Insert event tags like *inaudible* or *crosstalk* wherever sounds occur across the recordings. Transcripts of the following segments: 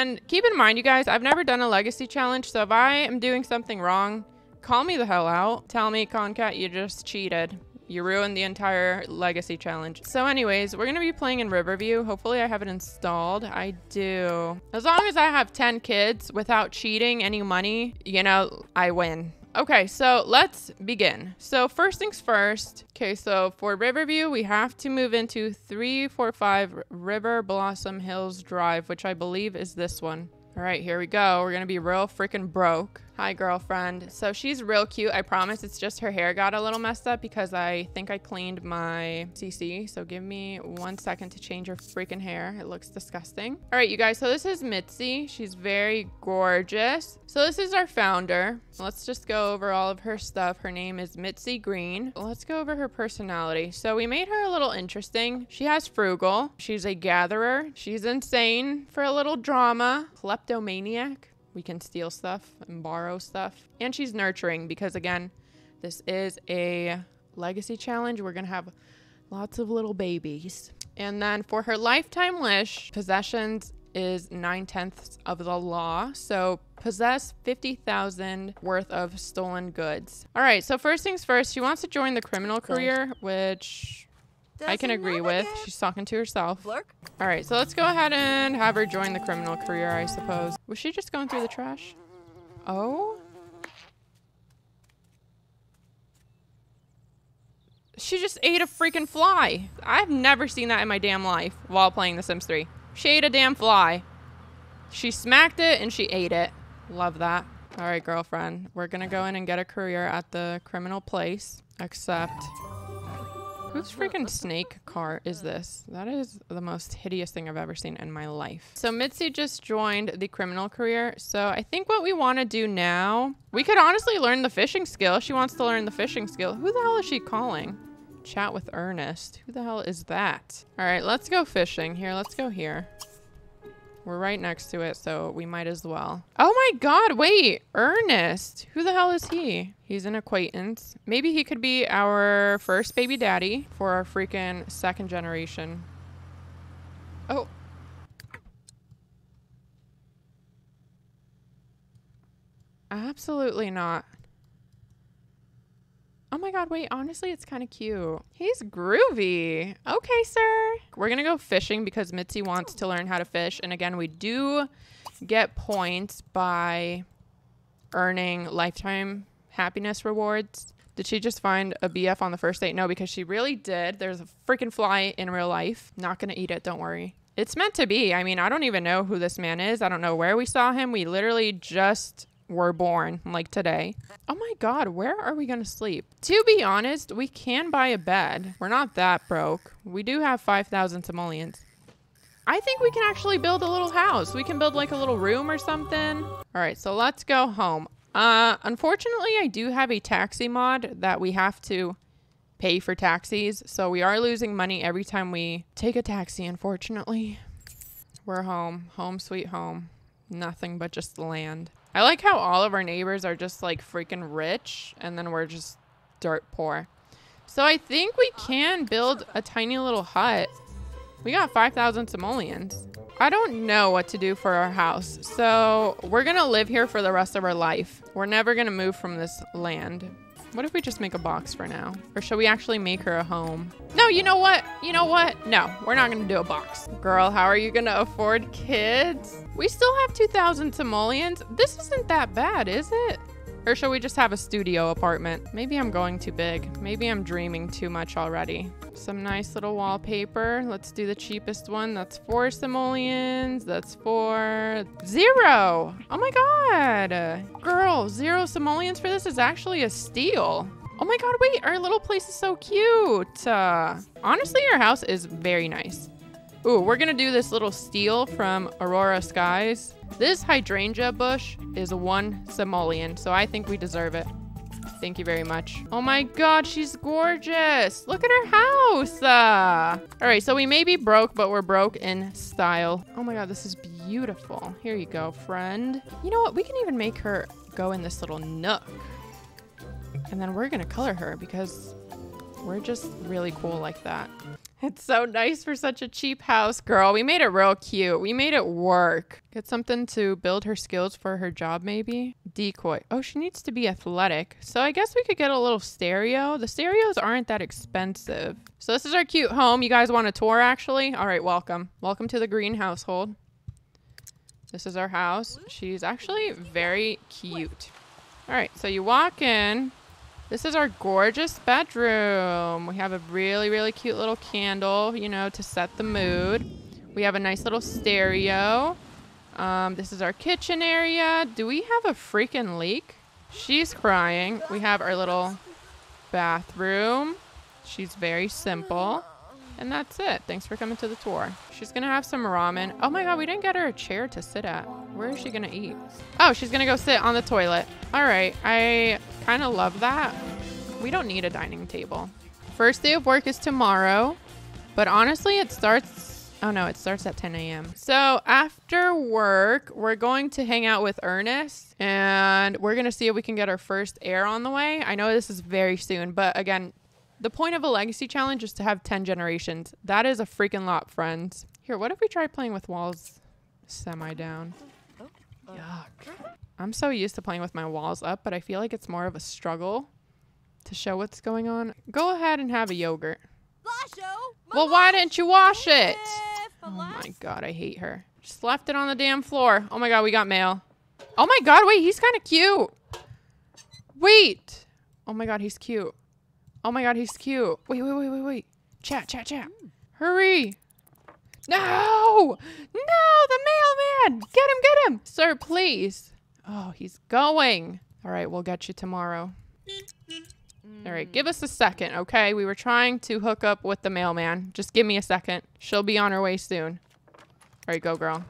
And keep in mind, you guys, I've never done a legacy challenge. So if I am doing something wrong, call me the hell out. Tell me, Concat, you just cheated. You ruined the entire legacy challenge. So anyways, we're gonna be playing in Riverview. Hopefully I have it installed. I do. As long as I have 10 kids without cheating any money, you know, I win. Okay, so let's begin. So first things first. Okay, so for Riverview, we have to move into 345 River Blossom Hills Drive, which I believe is this one. All right, here we go. We're gonna be real freaking broke. Hi, girlfriend. So she's real cute. I promise it's just her hair got a little messed up because I think I cleaned my CC. So give me one second to change her freaking hair. It looks disgusting. All right, you guys. So this is Mitzi. She's very gorgeous. So this is our founder. Let's just go over all of her stuff. Her name is Mitzi Green. Let's go over her personality. So we made her a little interesting. She has frugal. She's a gatherer. She's insane for a little drama. Kleptomaniac we can steal stuff and borrow stuff. And she's nurturing because, again, this is a legacy challenge. We're going to have lots of little babies. And then for her lifetime wish, possessions is nine tenths of the law. So possess 50,000 worth of stolen goods. All right. So first things first, she wants to join the criminal career, which I can agree with. She's talking to herself. All right, so let's go ahead and have her join the criminal career, I suppose. Was she just going through the trash? Oh? She just ate a freaking fly. I've never seen that in my damn life while playing The Sims 3. She ate a damn fly. She smacked it and she ate it. Love that. All right, girlfriend. We're going to go in and get a career at the criminal place. Except Whose freaking snake car is this? That is the most hideous thing I've ever seen in my life. So Mitzi just joined the criminal career. So I think what we want to do now, we could honestly learn the fishing skill. She wants to learn the fishing skill. Who the hell is she calling? Chat with Ernest. Who the hell is that? All right, let's go fishing. Here, let's go here. We're right next to it, so we might as well. Oh my god, wait. Ernest. Who the hell is he? He's an acquaintance. Maybe he could be our first baby daddy for our freaking second generation. Oh. Absolutely not. Oh my god, wait, honestly, it's kind of cute. He's groovy. Okay, sir. We're gonna go fishing because Mitzi wants to learn how to fish. And again, we do get points by earning lifetime happiness rewards. Did she just find a BF on the first date? No, because she really did. There's a freaking fly in real life. Not gonna eat it, don't worry. It's meant to be. I mean, I don't even know who this man is. I don't know where we saw him. We literally just were born, like today. Oh my God, where are we to sleep? To be honest, we can buy a bed. We're not that broke. We do have 5,000 simoleons. I think we can actually build a little house. We can build like a little room or something. All right, so let's go home. Uh, unfortunately, I do have a taxi mod that we have to pay for taxis. So we are losing money every time we take a taxi, unfortunately. We're home. Home sweet home. Nothing but just the land. I like how all of our neighbors are just like freaking rich and then we're just dirt poor. So I think we can build a tiny little hut. We got 5,000 simoleons. I don't know what to do for our house. So we're to live here for the rest of our life. We're never to move from this land. What if we just make a box for now? Or should we actually make her a home? No, you know what? You know what? No, we're not gonna do a box. Girl, how are you gonna afford kids? We still have 2,000 simoleons. This isn't that bad, is it? Or shall we just have a studio apartment? Maybe I'm going too big. Maybe I'm dreaming too much already. Some nice little wallpaper. Let's do the cheapest one. That's four simoleons. That's for zero. Oh my god. Girl, zero simoleons for this is actually a steal. Oh my god, wait, our little place is so cute. Uh, honestly, your house is very nice. Ooh, we're gonna do this little steal from Aurora Skies. This hydrangea bush is one simoleon, so I think we deserve it. Thank you very much. Oh my god, she's gorgeous. Look at her house. Uh, all right, so we may be broke, but we're broke in style. Oh my god, this is beautiful. Here you go, friend. You know what? We can even make her go in this little nook. And then we're gonna color her because we're just really cool like that. It's so nice for such a cheap house, girl. We made it real cute. We made it work. Get something to build her skills for her job, maybe. Decoy. Oh, she needs to be athletic. So I guess we could get a little stereo. The stereos aren't that expensive. So this is our cute home. You guys want a tour, actually? All right, welcome. Welcome to the green household. This is our house. She's actually very cute. All right, so you walk in. This is our gorgeous bedroom. We have a really, really cute little candle, you know, to set the mood. We have a nice little stereo. Um, this is our kitchen area. Do we have a freaking leak? She's crying. We have our little bathroom. She's very simple. And that's it. Thanks for coming to the tour. She's going to have some ramen. Oh my god, we didn't get her a chair to sit at. Where is she going to eat? Oh, she's going to go sit on the toilet. All right. I kind of love that. We don't need a dining table. First day of work is tomorrow. But honestly, it starts... Oh no, it starts at 10 a.m. So after work, we're going to hang out with Ernest and we're going to see if we can get our first heir on the way. I know this is very soon, but again, the point of a legacy challenge is to have 10 generations. That is a freaking lot, friends. Here, what if we try playing with walls semi down? Oh, oh. Yuck. I'm so used to playing with my walls up, but I feel like it's more of a struggle to show what's going on. Go ahead and have a yogurt. Well, why didn't you wash it? Oh my god, I hate her. Just left it on the damn floor. Oh my god, we got mail. Oh my god, wait, he's kind of cute. Wait. Oh my god, he's cute. Oh my god, he's cute. Wait, wait, wait, wait, wait. Chat, chat, chat. Hurry. No! No, the mailman! Get him, get him! Sir, please. Oh, he's going. All right, we'll get you tomorrow. All right, give us a second, okay? We were trying to hook up with the mailman. Just give me a second. She'll be on her way soon. All right, go, girl.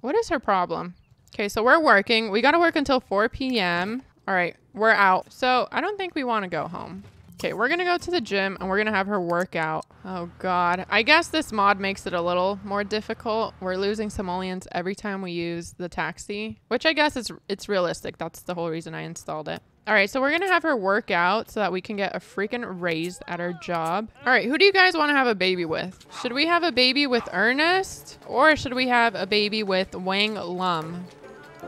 What is her problem? Okay, so we're working. We got to work until 4 p.m. All right, we're out. So I don't think we want to go home. Okay, we're going to go to the gym and we're going to have her work out. Oh, God. I guess this mod makes it a little more difficult. We're losing simoleons every time we use the taxi, which I guess is it's realistic. That's the whole reason I installed it. All right, so we're going to have her work out so that we can get a freaking raise at our job. All right, who do you guys want to have a baby with? Should we have a baby with Ernest or should we have a baby with Wang Lum,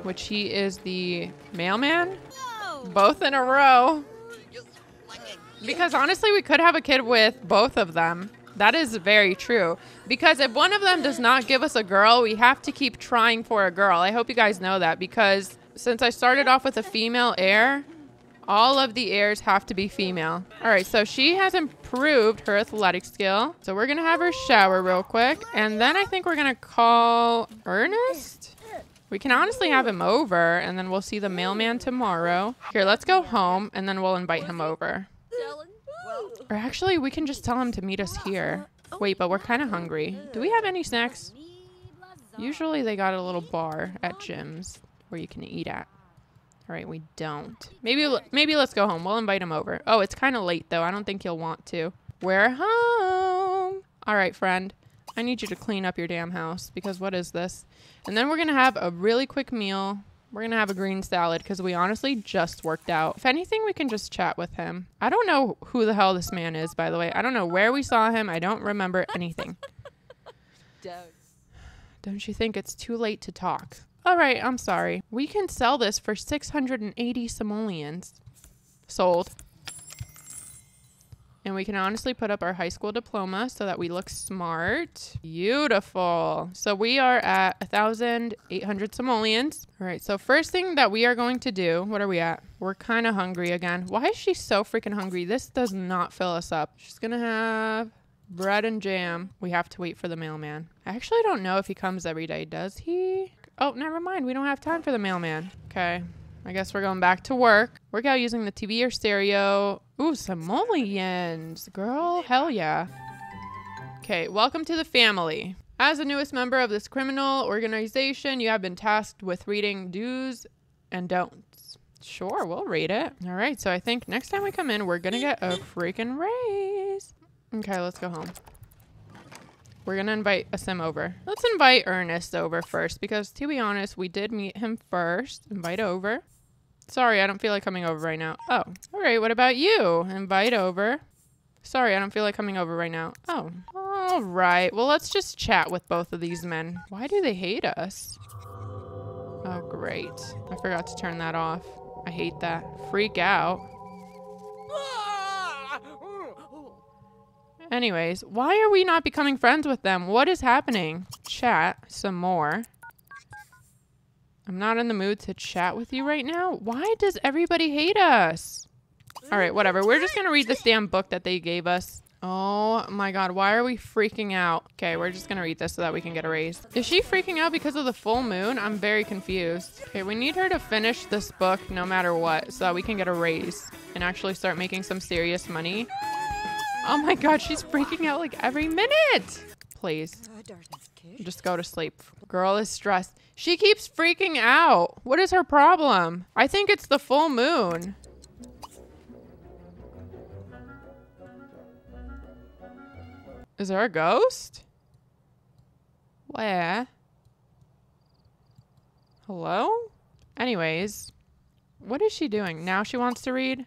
which he is the mailman? Both in a row. Because honestly, we could have a kid with both of them. That is very true. Because if one of them does not give us a girl, we have to keep trying for a girl. I hope you guys know that because since I started off with a female heir, all of the heirs have to be female. All right, so she has improved her athletic skill. So we're going to have her shower real quick. And then I think we're going to call Ernest. We can honestly have him over and then we'll see the mailman tomorrow. Here, let's go home and then we'll invite him over. Or actually, we can just tell him to meet us here. Wait, but we're kind of hungry. Do we have any snacks? Usually they got a little bar at gyms where you can eat at. All right, we don't. Maybe maybe let's go home. We'll invite him over. Oh, it's kind of late though. I don't think he'll want to. We're home. All right, friend. I need you to clean up your damn house because what is this? And then we're going to have a really quick meal we're going to have a green salad because we honestly just worked out. If anything, we can just chat with him. I don't know who the hell this man is, by the way. I don't know where we saw him. I don't remember anything. *laughs* don't. Don't you think it's too late to talk? All right, I'm sorry. We can sell this for 680 simoleons. Sold. And we can honestly put up our high school diploma so that we look smart. Beautiful. So we are at 1,800 simoleons. All right, so first thing that we are going to do, what are we at? We're kind of hungry again. Why is she so freaking hungry? This does not fill us up. She's going to have bread and jam. We have to wait for the mailman. I actually don't know if he comes every day. Does he? Oh, never mind. We don't have time for the mailman. Okay. I guess we're going back to work. Work out using the TV or stereo. Ooh, simoleons. Girl, hell yeah. Okay, welcome to the family. As the newest member of this criminal organization, you have been tasked with reading do's and don'ts. Sure, we'll read it. All right, so I think next time we come in, we're gonna get a freaking raise. Okay, let's go home. We're gonna invite a sim over. Let's invite Ernest over first because to be honest, we did meet him first. Invite over. Sorry, I don't feel like coming over right now. Oh, all right. What about you? Invite over. Sorry, I don't feel like coming over right now. Oh. All right. Well, let's just chat with both of these men. Why do they hate us? Oh, great. I forgot to turn that off. I hate that. Freak out. Anyways, why are we not becoming friends with them? What is happening? Chat some more. I'm not in the mood to chat with you right now. Why does everybody hate us? All right, whatever. We're just going to read this damn book that they gave us. Oh my god, why are we freaking out? Okay, we're just gonna read this so that we can get a raise. Is she freaking out because of the full moon? I'm very confused. Okay, we need her to finish this book no matter what so that we can get a raise and actually start making some serious money. Oh my god, she's freaking out like every minute. Please, oh, just go to sleep. Girl is stressed. She keeps freaking out. What is her problem? I think it's the full moon. Is there a ghost? Where? Hello? Anyways, what is she doing? Now she wants to read?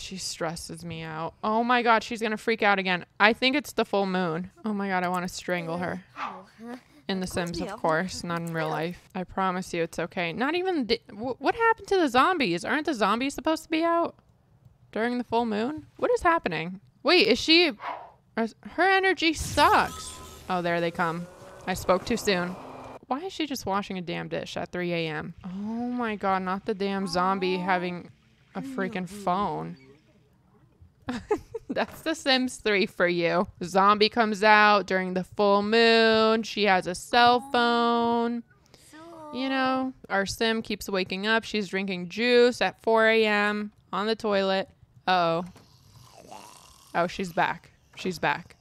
She stresses me out. Oh my god, she's gonna freak out again. I think it's the full moon. Oh my god, I want to strangle her. In The Sims, of course, not in real life. I promise you it's okay. Not even. what happened to the zombies? Aren't the zombies supposed to be out during the full moon? What is happening? Wait, is she her energy sucks. Oh, there they come. I spoke too soon. Why is she just washing a damn dish at 3 a.m.? Oh my god, not the damn zombie having a freaking phone. *laughs* That's The Sims 3 for you. zombie comes out during the full moon. She has a cell phone. You know, our sim keeps waking up. She's drinking juice at 4 a.m. on the toilet. Uh oh. Oh, she's back. She's back.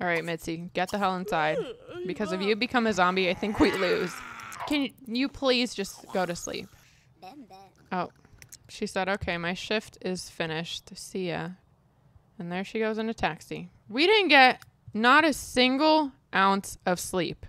All right, Mitzi, get the hell inside. Because if you become a zombie, I think we lose. Can you please just go to sleep? Oh, she said, okay, my shift is finished. See ya. And there she goes in a taxi. We didn't get not a single ounce of sleep.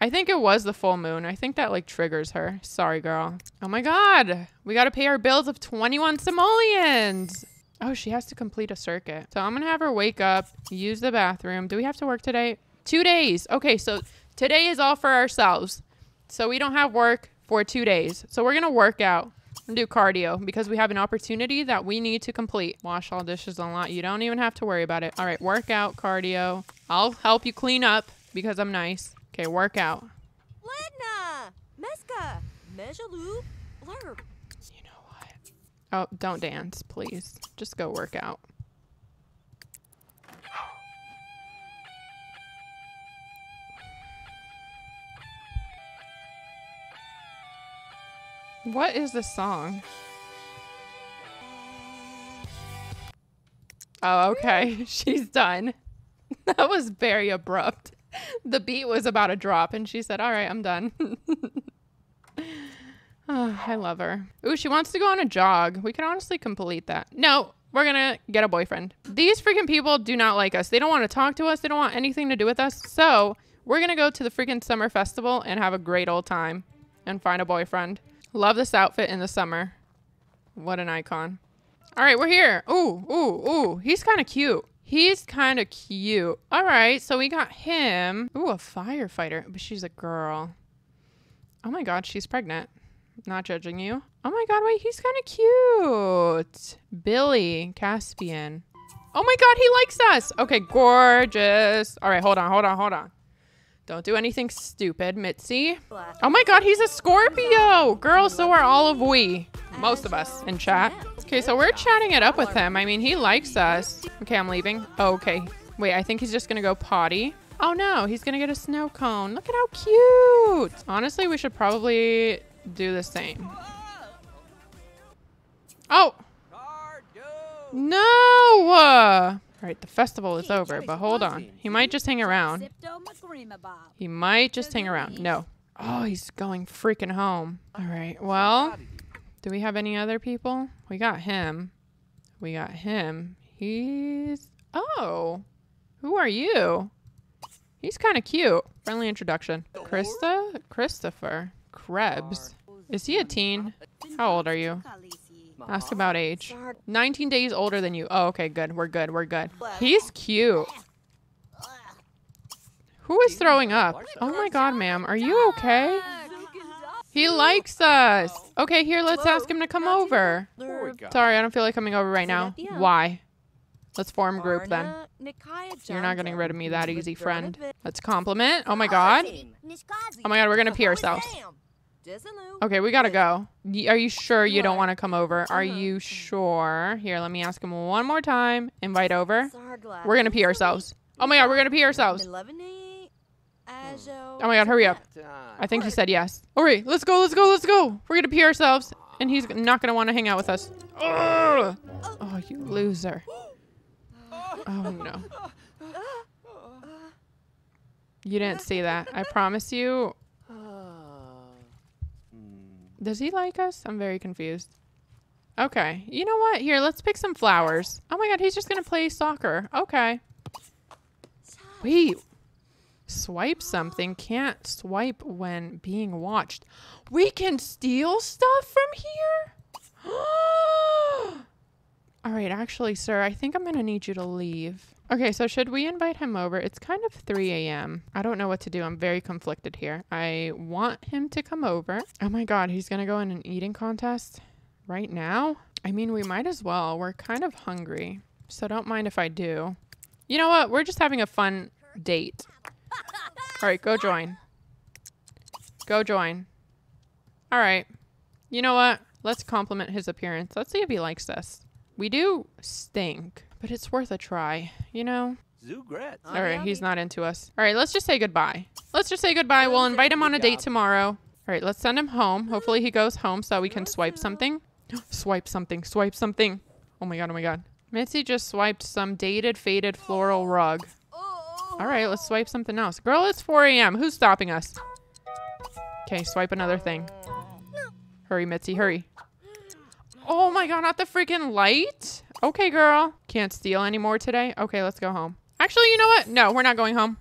I think it was the full moon. I think that like triggers her. Sorry, girl. Oh my God. We got to pay our bills of 21 simoleons. Oh, she has to complete a circuit. So I'm going to have her wake up, use the bathroom. Do we have to work today? Two days. Okay, so today is all for ourselves. So we don't have work for two days. So we're going to work out do cardio because we have an opportunity that we need to complete. Wash all dishes a lot. You don't even have to worry about it. All right, workout, cardio. I'll help you clean up because I'm nice. Okay, workout. Ledna, Meska, Mejalu, Blurb. You know what? Oh, don't dance, please. Just go work out. What is this song? Oh, okay. *laughs* She's done. *laughs* That was very abrupt the beat was about to drop, and she said, All right, I'm done. oh, *laughs* I love her. Ooh, she wants to go on a jog. We can honestly complete that. No, we're gonna get a boyfriend. These freaking people do not like us. They don't want to talk to us. They don't want anything to do with us. So we're gonna go to the freaking summer festival and have a great old time and find a boyfriend. Love this outfit in the summer. What an icon. All right, we're here. Ooh, ooh, ooh. He's kind of cute. He's kind of cute. All right, so we got him. Ooh, a firefighter, but she's a girl. Oh my god, she's pregnant. Not judging you. Oh my god, wait, he's kind of cute. Billy Caspian. Oh my god, he likes us. Okay, gorgeous. All right, hold on, hold on, hold on. Don't do anything stupid, Mitzi. Oh my god, he's a Scorpio! Girl, so are all of we. Most of us in chat. Okay, so we're chatting it up with him. I mean, he likes us. Okay, I'm leaving. Oh, okay. Wait, I think he's just gonna go potty. Oh no, he's gonna get a snow cone. Look at how cute. Honestly, we should probably do the same. Oh! No! All right, the festival is over, but hold on. He might just hang around. He might just hang around. No. Oh, he's going freaking home. All right, well, do we have any other people? We got him. We got him. He's... Oh. Who are you? He's kind of cute. Friendly introduction. Krista? Christopher. Krebs. Is he a teen? How old are you? Ask about age. 19 days older than you. Oh, okay, good. We're good. We're good. He's cute. Who is throwing up? Oh my god, ma'am. Are you okay? He likes us. Okay, here, let's ask him to come over. Sorry, I don't feel like coming over right now. Why? Let's form group then. You're not getting rid of me that easy, friend. Let's compliment. Oh my god. Oh my god, we're gonna pee ourselves. Okay, we gotta go. Are you sure you don't want to come over? Are you sure? Here, let me ask him one more time. Invite over. We're gonna pee ourselves. Oh my god, we're gonna pee ourselves. Oh my god, hurry up. I think he said yes. All right, let's go, let's go, let's go. We're gonna pee ourselves, and he's not gonna want to hang out with us. Ugh. Oh, you loser. Oh no. You didn't see that. I promise you. Does he like us? I'm very confused. Okay. You know what? Here, let's pick some flowers. Oh my god, he's just gonna play soccer. Okay. Wait. Swipe something. Can't swipe when being watched. We can steal stuff from here? *gasps* All right, actually, sir, I think I'm to need you to leave. Okay, so should we invite him over? It's kind of 3 a.m. I don't know what to do. I'm very conflicted here. I want him to come over. Oh my God, he's going to go in an eating contest right now? I mean, we might as well. We're kind of hungry, so don't mind if I do. You know what? We're just having a fun date. All right, go join. Go join. All right. You know what? Let's compliment his appearance. Let's see if he likes us. We do stink, but it's worth a try, you know? Zugret. All right, he's not into us. All right, let's just say goodbye. Let's just say goodbye. We'll invite him on a date tomorrow. All right, let's send him home. Hopefully he goes home so that we can swipe something. *gasps* swipe something, swipe something. Oh my god, oh my god. Mitzi just swiped some dated, faded floral rug. All right, let's swipe something else. Girl, it's 4 a.m. Who's stopping us? Okay, swipe another thing. Hurry, Mitzi, hurry. Oh my god, not the freaking light. Okay, girl. Can't steal anymore today. Okay, let's go home. Actually, you know what? No, we're not going home.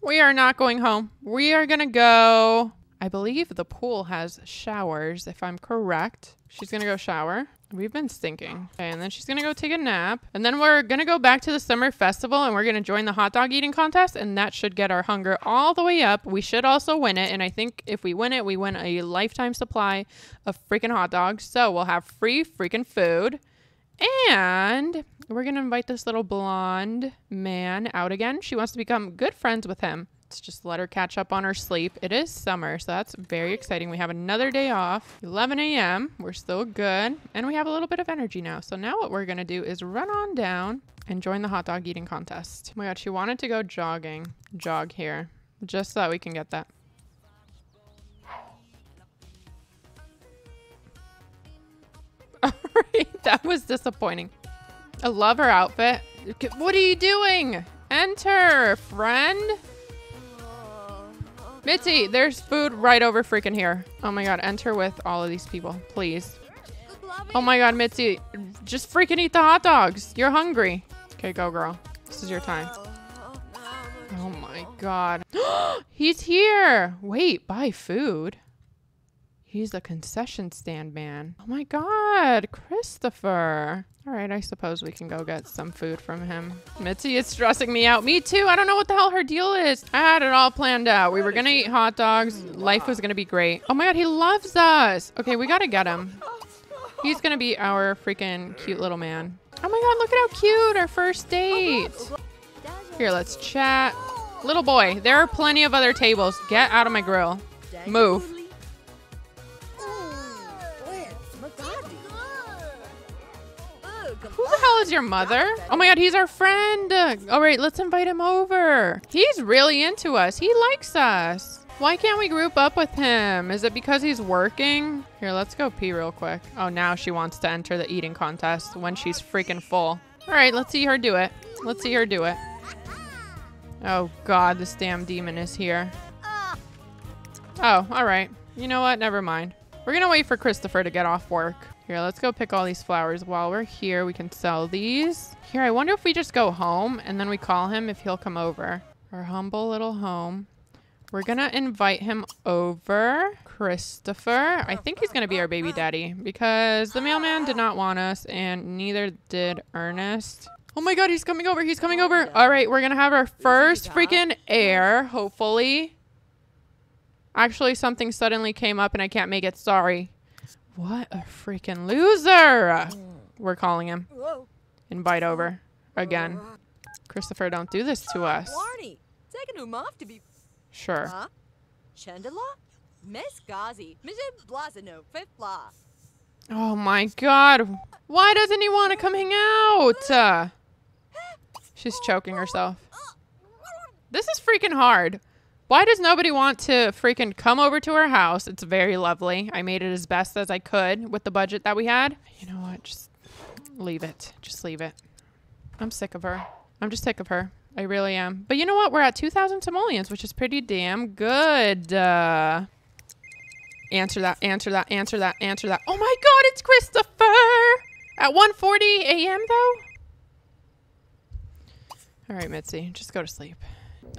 We are not going home. We are gonna go. I believe the pool has showers, if I'm correct. She's gonna go shower. We've been stinking. Okay, and then she's gonna go take a nap. And then we're gonna go back to the summer festival and we're gonna join the hot dog eating contest. And that should get our hunger all the way up. We should also win it. And I think if we win it, we win a lifetime supply of freaking hot dogs. So we'll have free freaking food. And we're gonna invite this little blonde man out again. She wants to become good friends with him. Let's just let her catch up on her sleep. It is summer, so that's very exciting. We have another day off. 11 a.m. We're still good, and we have a little bit of energy now. So now what we're gonna do is run on down and join the hot dog eating contest. Oh my god, she wanted to go jogging. Jog here, just so that we can get that. *laughs* that was disappointing. I love her outfit. What are you doing? Enter, friend. Mitzi, there's food right over freaking here. Oh my god, enter with all of these people, please. Oh my god, Mitzi, just freaking eat the hot dogs. You're hungry. Okay, go girl. This is your time. Oh my god. *gasps* He's here. Wait, buy food. He's the concession stand man. Oh my god, Christopher. All right, I suppose we can go get some food from him. Mitzi is stressing me out. Me too. I don't know what the hell her deal is. I had it all planned out. We were gonna eat hot dogs. Life was gonna be great. Oh my god, he loves us. Okay, we gotta get him. He's gonna be our freaking cute little man. Oh my god, look at how cute our first date. Here, let's chat. Little boy, there are plenty of other tables. Get out of my grill. Move. Is your mother? Oh my god, he's our friend. All right, let's invite him over. He's really into us. He likes us. Why can't we group up with him? Is it because he's working? Here, let's go pee real quick. Oh, now she wants to enter the eating contest when she's freaking full. All right, let's see her do it. Let's see her do it. Oh god, this damn demon is here. Oh, all right. You know what? Never mind. We're gonna wait for Christopher to get off work. Here, let's go pick all these flowers. While we're here, we can sell these. Here, I wonder if we just go home and then we call him if he'll come over. Our humble little home. We're gonna invite him over Christopher. I think he's to be our baby daddy because the mailman did not want us and neither did Ernest. Oh my god, he's coming over. He's coming over. All right, we're to have our first freaking heir, hopefully. Actually, something suddenly came up and I can't make it. Sorry. What a freaking loser. We're calling him. Invite over. Again. Christopher, don't do this to us. Warnie, taking him off to be Sure. huh? Chandela? Miss Gazi, Mrs. Blazano, fifth blah. Oh my god. Why doesn't he want to come hang out? Uh, she's choking herself. This is freaking hard. Why does nobody want to freaking come over to our house? It's very lovely. I made it as best as I could with the budget that we had. You know what? Just leave it. Just leave it. I'm sick of her. I'm just sick of her. I really am. But you know what? We're at 2,000 simoleons, which is pretty damn good. Uh, answer that, answer that, answer that, answer that. Oh my god, it's Christopher! At 1.40 a.m. though? All right, Mitzi, just go to sleep.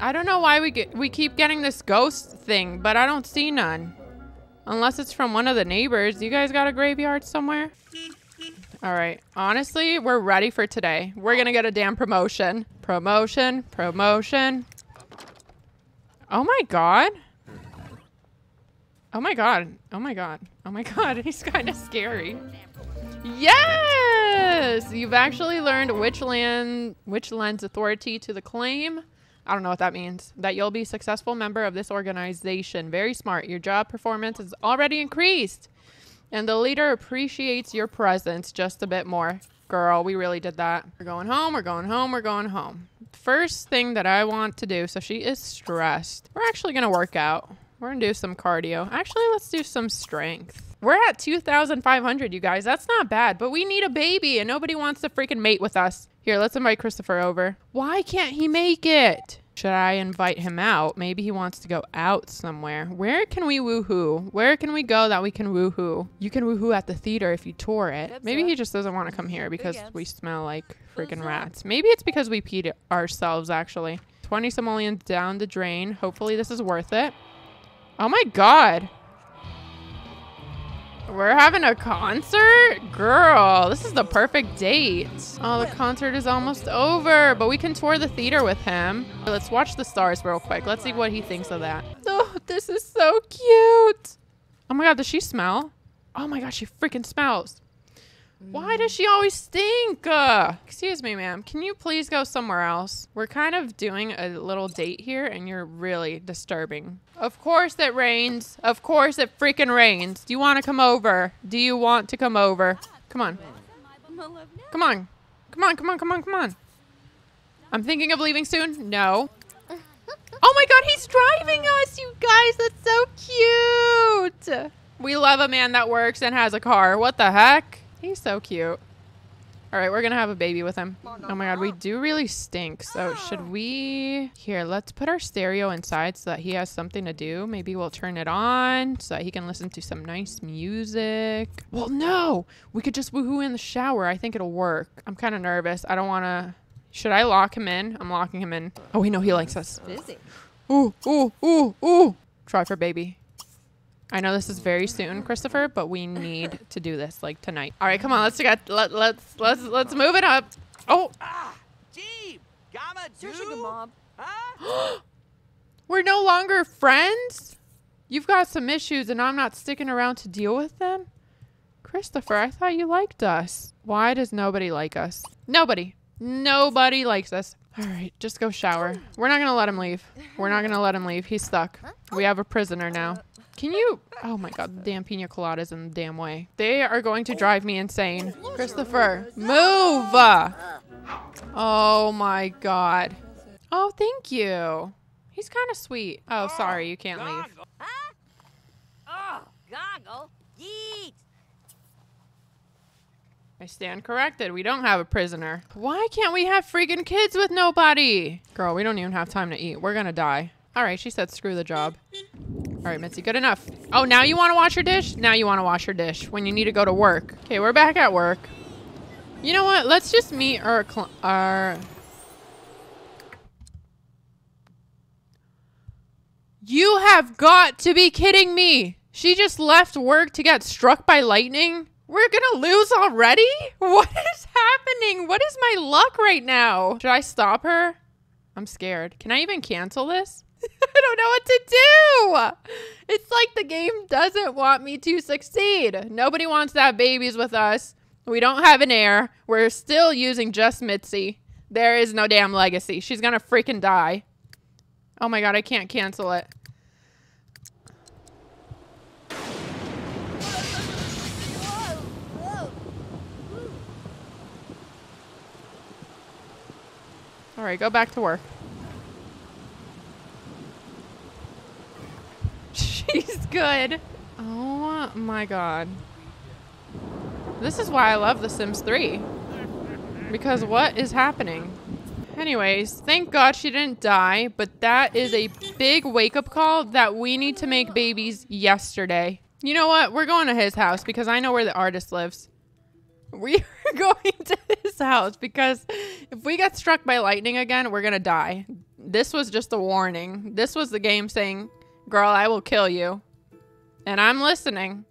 I don't know why we get we keep getting this ghost thing, but I don't see none. Unless it's from one of the neighbors. You guys got a graveyard somewhere? All right. Honestly, we're ready for today. We're going to get a damn promotion. Promotion, promotion. Oh my god. Oh my god. Oh my god. Oh my *laughs* god. He's kind of scary. Yes! You've actually learned which land which lends authority to the claim. I don't know what that means. That you'll be a successful member of this organization. Very smart. Your job performance is already increased. And the leader appreciates your presence just a bit more. Girl, we really did that. We're going home, we're going home, we're going home. First thing that I want to do, so she is stressed. We're actually going to work out. We're to do some cardio. Actually, let's do some strength. We're at 2,500, you guys. That's not bad, but we need a baby and nobody wants to freaking mate with us. Here, let's invite Christopher over. Why can't he make it? Should I invite him out? Maybe he wants to go out somewhere. Where can we woohoo? Where can we go that we can woohoo? You can woohoo at the theater if you tour it. Yep, Maybe sir. he just doesn't want to come here because we smell like freaking rats. Maybe it's because we peed ourselves, actually. 20 simoleons down the drain. Hopefully this is worth it. Oh my god. We're having a concert? Girl, this is the perfect date. Oh, the concert is almost over, but we can tour the theater with him. Let's watch the stars real quick. Let's see what he thinks of that. Oh, this is so cute. Oh my god, does she smell? Oh my god, she freaking smells. Why does she always stink? Uh, excuse me, ma'am. Can you please go somewhere else? We're kind of doing a little date here, and you're really disturbing. Of course it rains. Of course it freaking rains. Do you want to come over? Do you want to come over? Come on. Come on. Come on, come on, come on, come on. I'm thinking of leaving soon. No. Oh my god, he's driving us, you guys. That's so cute. We love a man that works and has a car. What the heck? He's so cute. All right, we're going to have a baby with him. Oh my god, we do really stink. So, should we Here, let's put our stereo inside so that he has something to do. Maybe we'll turn it on so that he can listen to some nice music. Well, no. We could just woohoo in the shower. I think it'll work. I'm kind of nervous. I don't want to Should I lock him in? I'm locking him in. Oh, we know he likes us. Busy. Ooh, ooh, ooh, ooh. Try for baby. I know this is very soon, Christopher, but we need to do this like tonight. All right, come on, let's get let, let's let's let's move it up. Oh, Ah, Jeep, Gamma Sir do? Mob. Huh? *gasps* we're no longer friends. You've got some issues, and I'm not sticking around to deal with them. Christopher, I thought you liked us. Why does nobody like us? Nobody. Nobody likes us. All right, just go shower. We're not gonna let him leave. We're not gonna let him leave. He's stuck. We have a prisoner now. Can you? Oh my god, the damn pina coladas in the damn way. They are going to drive me insane. Christopher, move! Oh my god. Oh, thank you. He's kind of sweet. Oh, sorry, you can't leave. I stand corrected. We don't have a prisoner. Why can't we have freaking kids with nobody? Girl, we don't even have time to eat. We're gonna die. All right, she said screw the job. All right, Mitzi, good enough. Oh, now you want to wash your dish? Now you want to wash your dish when you need to go to work. Okay, we're back at work. You know what? Let's just meet our our. You have have got to be kidding me. She just left work to get struck by lightning. We're gonna lose already? What is happening? What is my luck right now? Should I stop her? I'm scared. Can I even cancel this? *laughs* I don't know what to do. It's like the game doesn't want me to succeed. Nobody wants to have babies with us. We don't have an heir. We're still using just Mitzi. There is no damn legacy. She's gonna freaking die. Oh my god, I can't cancel it. All right, go back to work. *laughs* She's good. Oh my god. This is why I love The Sims 3. Because what is happening? Anyways, thank God she didn't die, but that is a big wake up call that we need to make babies yesterday. You know what? We're going to his house because I know where the artist lives. We *laughs* are going to his house because if we get struck by lightning again, we're going to die. This was just a warning. This was the game saying, Girl, I will kill you. And I'm listening.